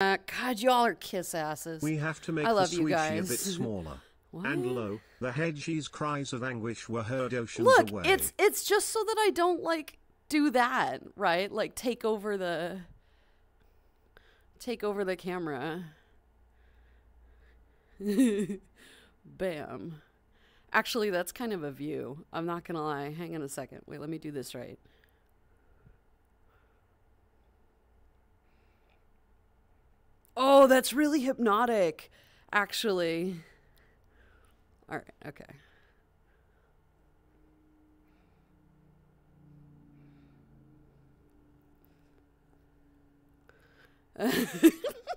Uh, God, y'all are kiss asses. We have to make I love the sweetie a bit smaller. And lo, the hedgehog's cries of anguish were heard oceans Look, away. it's it's just so that I don't like do that, right? Like take over the take over the camera. Bam. Actually, that's kind of a view. I'm not going to lie. Hang on a second. Wait, let me do this right. Oh, that's really hypnotic, actually. All right, okay.